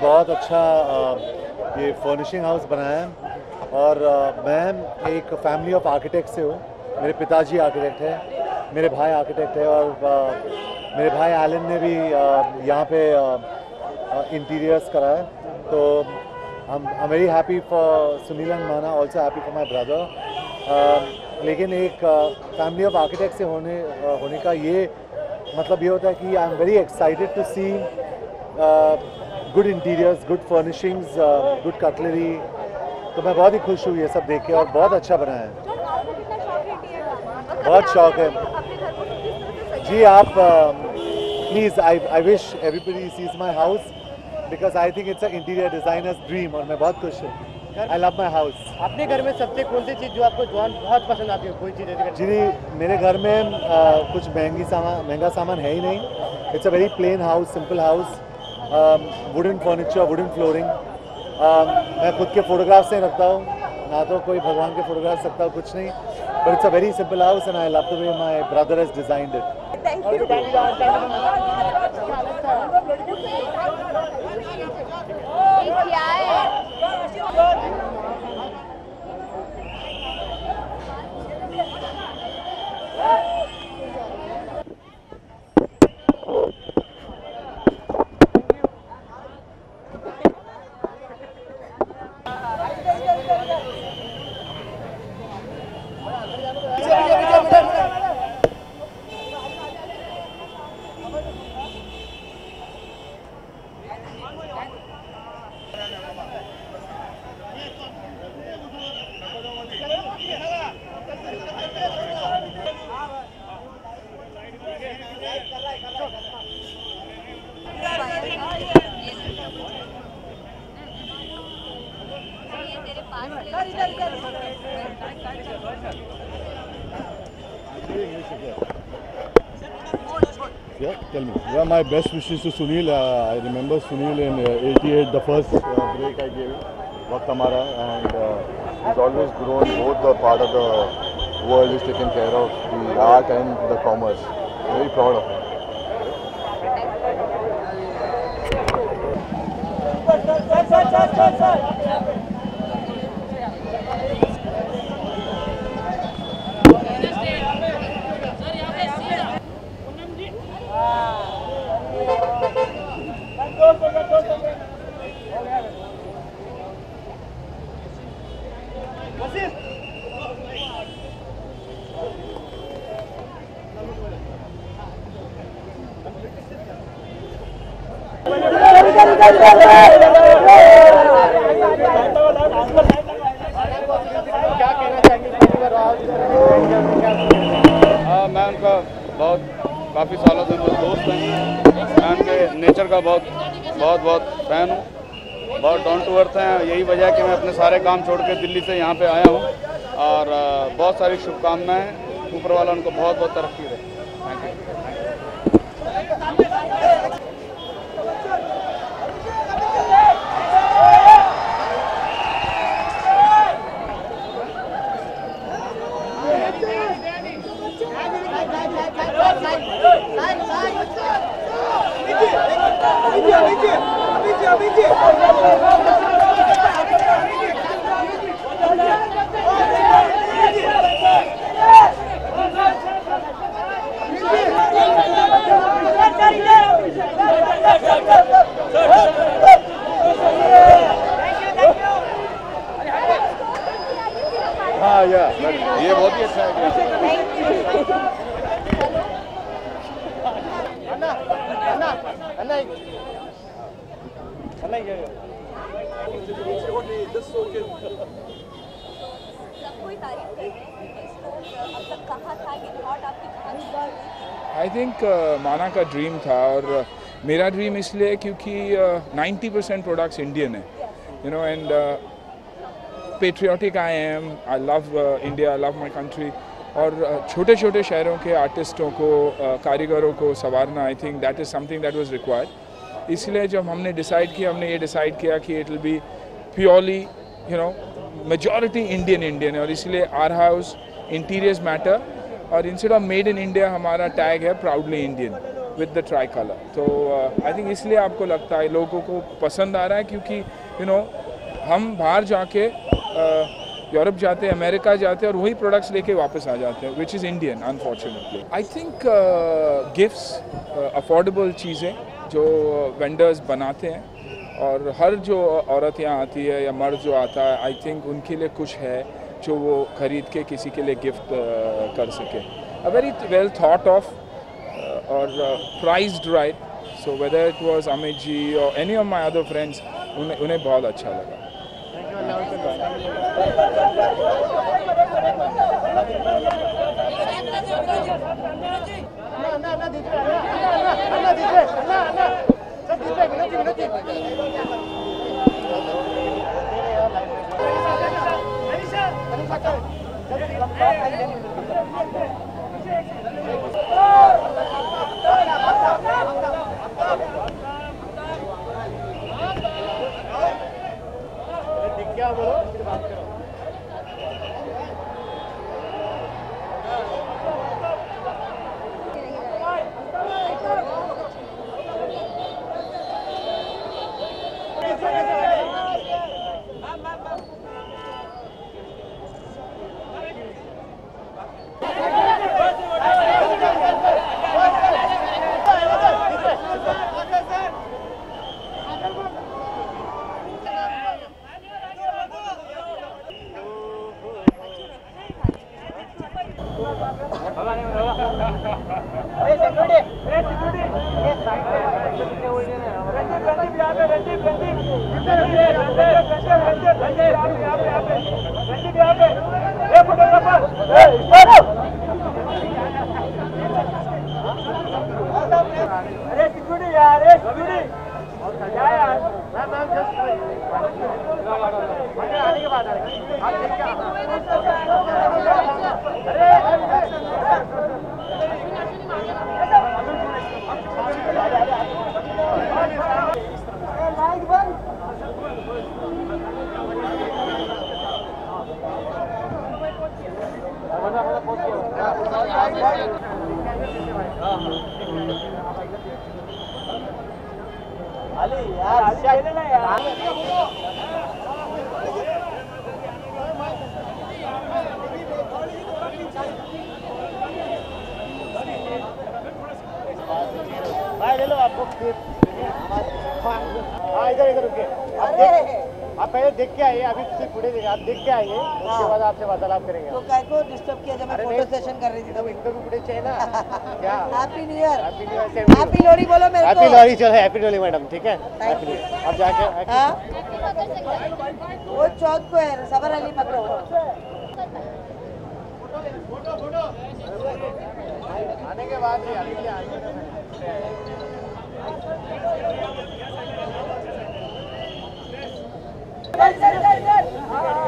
बहुत अच्छा ये फर्निशिंग हाउस बनाया है। और मैं एक फैमिली ऑफ़ आर्किटेक्ट से हूँ। मेरे पिताजी आर्किटेक्ट है मेरे भाई आर्किटेक्ट है और मेरे भाई एलन ने भी यहाँ पे इंटीरियर्स करा है। तो I'm very happy for Sunil and Mana, also happy for my brother. Uh, लेकिन एक फैमिली ऑफ़ आर्किटेक्ट से होने होने का ये मतलब ये होता है कि I am very excited to see good interiors good furnishings good cutlery तो मैं बहुत ही खुश हूँ ये सब देख के और बहुत अच्छा बना है। बहुत शौक है। जी आप please I I wish everybody sees my house because I think it's interior designers dream और मैं बहुत खुश हूँ। आई लव माई हाउस अपने घर में सबसे कौन सी चीज़ जो आपको जवान बहुत पसंद आती है कोई चीज़ जी नहीं मेरे घर में uh, कुछ महँगी सामान महँगा सामान है ही नहीं। It's a very plain house simple house wooden furniture wooden flooring मैं खुद के फोटोग्राफ्स नहीं रखता हूँ। ना तो कोई भगवान के फोटोग्राफ्स रखता हूँ कुछ नहीं। But it's a very simple house and I love the way my brother has designed it my best wishes to Sunil. Uh, I remember Sunil in uh, 88, the first uh, break I gave Vaktamara, and uh, he's always grown both the part of the world is taken care of, the art and the commerce. Very proud of him. Sir, sir, sir, sir. हाँ मैं उनका बहुत, काफ़ी सालों से मेरे दोस्त हैं। मैं उनके नेचर का बहुत बहुत बहुत फ़ैन हूँ। बहुत डाउन टू अर्थ हैं। यही वजह है कि मैं अपने सारे काम छोड़ के दिल्ली से यहाँ पे आया हूँ। और बहुत सारी शुभकामनाएँ। ऊपर वाला उनको बहुत बहुत तरक्की हाँ या ये बहुत ही अच्छा है अन्ना अन्ना अन्ना अन्ना आई थिंक माना का ड्रीम था और uh, मेरा ड्रीम इसलिए क्योंकि नाइन्टी परसेंट प्रोडक्ट्स इंडियन है। You know and patriotic I am I love India I love my country और uh, छोटे छोटे शहरों के आर्टिस्टों को uh, कारीगरों को संवारना I think that is something that was required इसलिए जब हमने डिसाइड किया हमने ये डिसाइड किया कि it will be purely you know majority Indian Indian है। और इसलिए आर हाउस इंटीरियर्स मैटर और instead of made in India हमारा टैग है proudly Indian with the tricolour तो आई थिंक इसलिए आपको लगता है लोगों को पसंद आ रहा है क्योंकि यू you नो know, हम बाहर जाके यूरोप uh, जाते हैं अमेरिका जाते हैं और वही प्रोडक्ट्स लेके वापस आ जाते हैं which is Indian unfortunately I think gifts affordable चीज़ें जो वेंडर्स बनाते हैं और हर जो औरत यहाँ आती है या मर्द जो आता है आई थिंक उनके लिए कुछ है जो वो ख़रीद के किसी के लिए गिफ्ट uh, कर सके। A very well thought of और price right so whether it was Amit ji और any of my other friends उन्हें उन्हें बहुत अच्छा लगा। ना ना ना। minuti, tre, no, no, senti, tre minuti, minuti. Anissa! Anissa! हाँ इधर इधर रुकिए। आप पहले देख के आइए अभी सिर्फ़ फुटेज देखिए आप देख के आइए उसके बाद आपसे वार्तालाप करेंगे तो काय को डिस्टर्ब किया जब मैं फ़ोटो सेशन कर रही थी तब तभी इंटरव्यू फुटेज चाहिए ना। क्या? Happy new year happy new year happy Lohri बोलो मेरे को। हैप्पी लोहड़ी चलो हैप्पी लोहड़ी मैडम ठीक है? हैप्पी अब जाके हाँ? वो चौक को है सबर अली पकड़ो। फ़ोटो फ़ोटो आने के बाद आने के बाद ही अभी क्या आने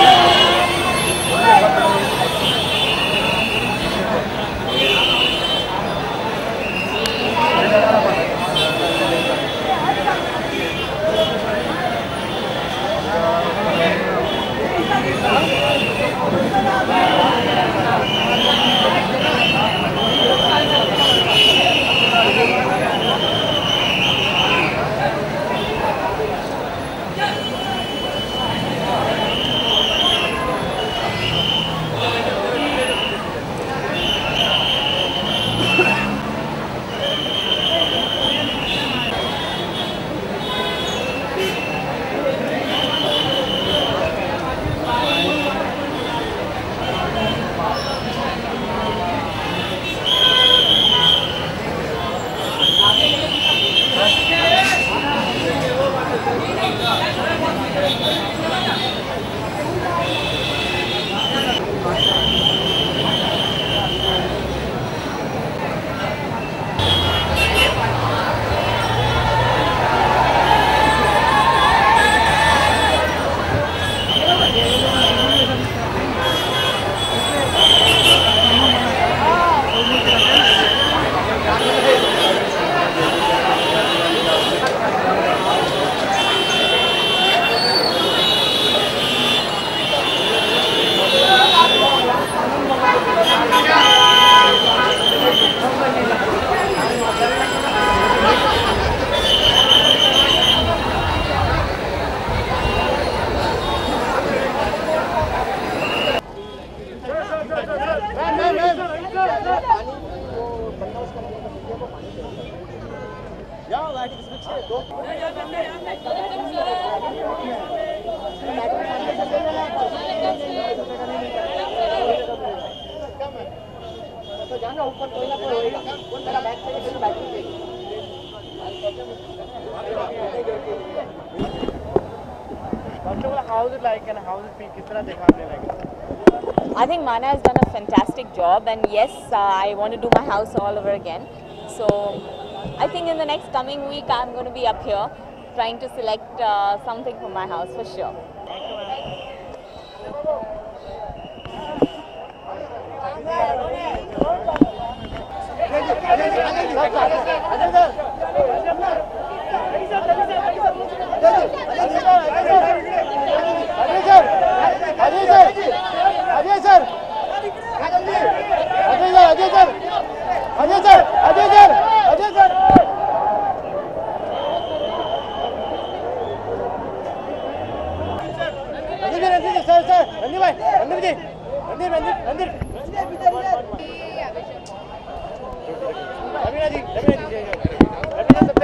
के आइए। First of all, how is it like and how is it feel? किस तरह देखा आपने like? I think Mana has done a fantastic job, and yes, uh, I want to do my house all over again. So, I think in the next coming week, I'm going to be up here trying to select uh, something for my house for sure.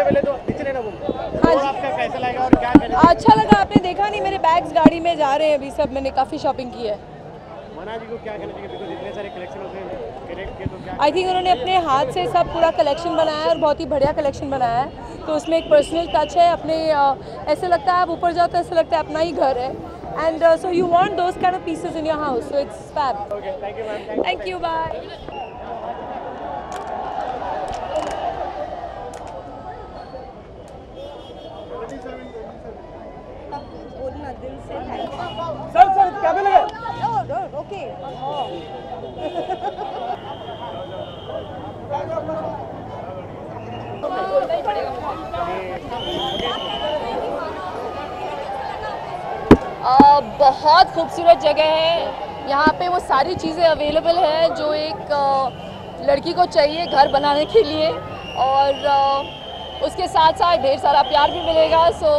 पहले तो नीचे हाँ जी। आपका कैसा लगा और क्या कहना अच्छा लगा आपने देखा नहीं मेरे बैग्स गाड़ी में जा रहे हैं अभी सब मैंने काफ़ी शॉपिंग की है। तो आई थिंक उन्होंने अपने हाथ से सब पूरा कलेक्शन बनाया है और बहुत ही बढ़िया कलेक्शन बनाया है। तो उसमें एक पर्सनल टच है अपने ऐसे लगता है आप ऊपर जाओ तो ऐसे लगता है अपना ही घर है। And so you want those kind of pieces in your house so it's fab thank you bye sir sir क्या लगा ओके। अ, बहुत खूबसूरत जगह है। यहाँ पे वो सारी चीज़ें अवेलेबल है जो एक लड़की को चाहिए घर बनाने के लिए। और उसके साथ साथ ढेर सारा प्यार भी मिलेगा। So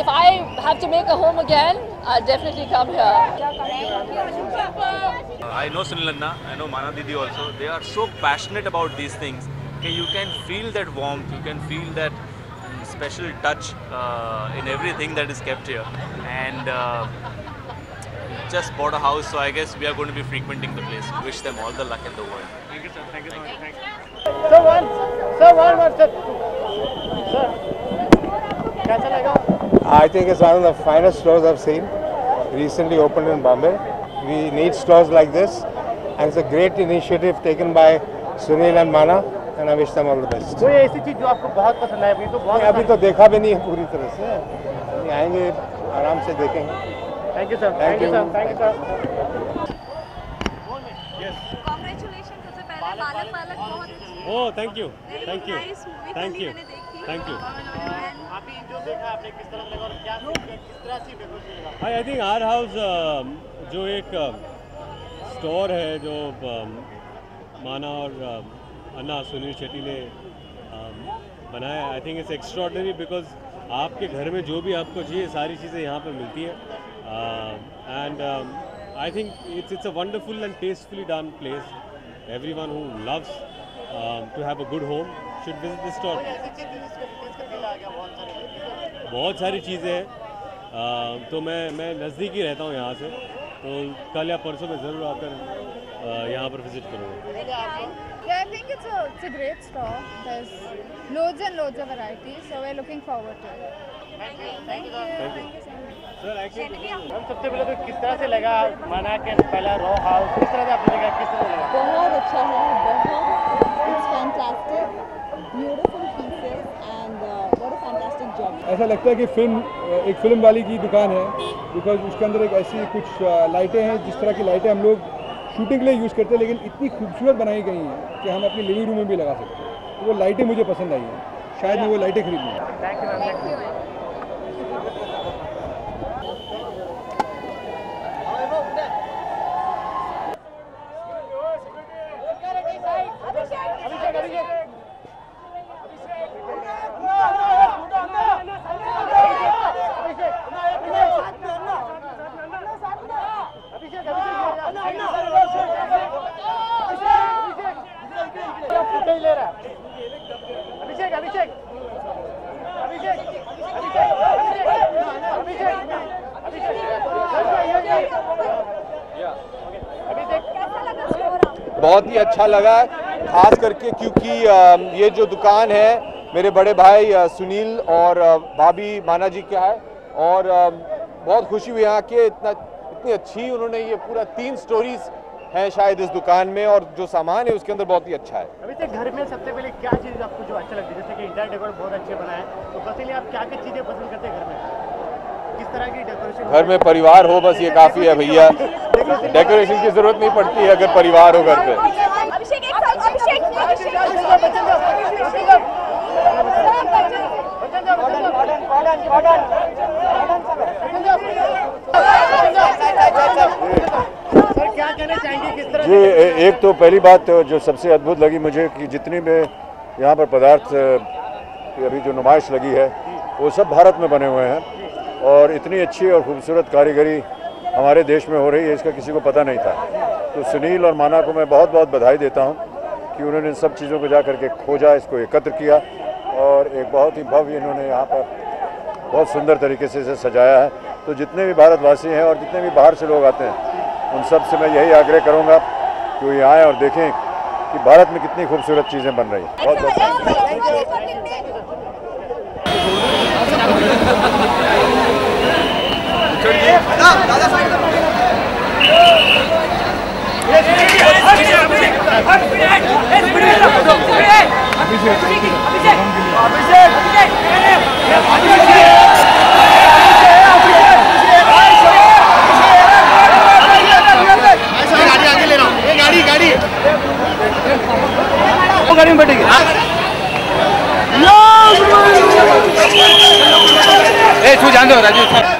if I have to make a home again I definitely come here I know Sunil Anna, I know Mana Didi also. They are so passionate about these things. Okay, you can feel that warmth, you can feel that mm, special touch uh, in everything that is kept here. And uh, just bought a house, so I guess we are going to be frequenting the place. Wish them all the luck in the world. Thank you sir thank you so much thank sir one sir one one sir sir कैसा लगा I think it's one of the finest stores I've seen. Recently opened in Bombay. We need stores like this, and it's a great initiative taken by Sunil and Mana, and I wish them all the best. कोई ऐसी चीज़ जो आपको बहुत पसंद आई अभी तो बहुत अभी तो देखा भी नहीं है पूरी तरह से आएँगे आराम से देखेंगे thank you sir Thank thank you you. Sir thank you sir Congratulations सबसे पहले बालक बालक बहुत अच्छी ओह thank you Very thank you nice movie thank you लगा आई थिंक आर हाउस जो एक स्टोर है जो um, माना और um, अन्ना सुनील शेट्टी ने um, बनाया I think it's extraordinary because आपके घर में जो भी आपको चाहिए सारी चीज़ें यहाँ पर मिलती हैं। And I think it's it's a wonderful and tastefully done place everyone who loves to have a good home should visit this store ऐसी चीज़ जिसको जिसका दिल आ गया बहुत सारी चीज़ें हैं। तो मैं मैं नज़दीक ही रहता हूँ यहाँ से। तो कल या परसों में ज़रूर आकर यहाँ पर विज़िट करूँगा। Yeah, I think it's a it's a great store. There's loads and loads of varieties, so we're looking forward to it. Thank you thank you sir thank you sir actually ma'am सबसे पहले तो किस तरह से लगा माना के पहला रॉ हाउस किस तरह से आपने देखा? किस तरह से लगा? बहुत अच्छा है बहुत it's fantastic beautiful pieces and what a fantastic job ऐसा लगता है कि फ़िल्म एक फ़िल्म वाली की दुकान है बिकॉज़ उसके अंदर एक ऐसी कुछ लाइटें हैं जिस तरह की लाइटें हम लोग शूटिंग के लिए यूज़ करते हैं लेकिन इतनी खूबसूरत बनाई गई हैं कि हम अपनी लिविंग रूम में भी लगा सकते हैं। तो वो लाइटें मुझे पसंद आई हैं। शायद मैं वो लाइटें खरीद। लूँ thank you ma'am thank you Abhishek Abhishek Abhishek Abhishek ले रहा है अभिषेक अभिषेक अभिषेक बहुत ही अच्छा लगा खास करके क्योंकि ये जो दुकान है मेरे बड़े भाई सुनील और भाभी माना जी का है और बहुत खुशी हुई यहाँ के इतना इतनी अच्छी उन्होंने ये पूरा तीन स्टोरीज हैं शायद इस दुकान में और जो सामान है उसके अंदर बहुत ही अच्छा है। अभी तक घर में सबसे पहले क्या चीज़ आपको जो अच्छा लगती है? जैसे कि इंटर डेकोर बहुत अच्छे बनाए तो पर्सनली आप क्या क्या चीज़ें पसंद करते हैं घर में? किस तरह की डेकोरेशन घर में परिवार हो बस ये काफ़ी है भैया। डेकोरेशन की ज़रूरत नहीं पड़ती है अगर परिवार हो घर पे अभिषेक एक साल अभिषेक सर क्या कहना चाहेंगे किस तरह जी एक तो पहली बात जो सबसे अद्भुत लगी मुझे कि जितनी भी यहाँ पर पदार्थ अभी जो नुमाइश लगी है, वो सब भारत में बने हुए हैं और इतनी अच्छी और खूबसूरत कारीगरी हमारे देश में हो रही है, इसका किसी को पता नहीं था। तो सुनील और माना को मैं बहुत बहुत बधाई देता हूँ। कि उन्होंने इन सब चीज़ों को जा करके खोजा इसको एकत्र किया और एक बहुत ही भव्य इन्होंने यहाँ पर बहुत सुंदर तरीके से इसे सजाया है। तो जितने भी भारतवासी हैं और जितने भी बाहर से लोग आते हैं उन सबसे मैं यही आग्रह करूँगा कि वो यहाँ आएँ और देखें कि भारत में कितनी खूबसूरत चीज़ें बन रही हैं। बहुत बहुत गाड़ी हूँ में बैठेगी ए तू जान दो राजू